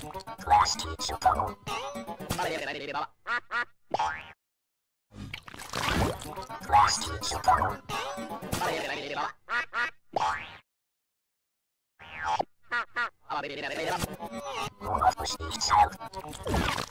Class teacher tunnel. Class teacher tunnel. Class teacher tunnel.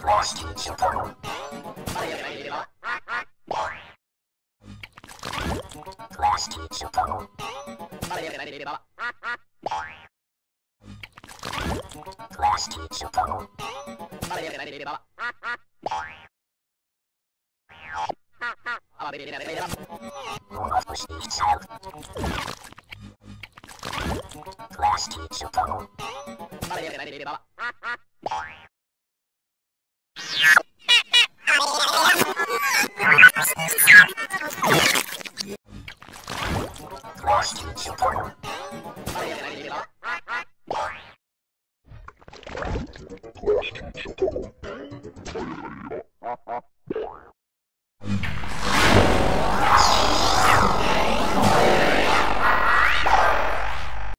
Class teacher Paul. はいみちゅうかな。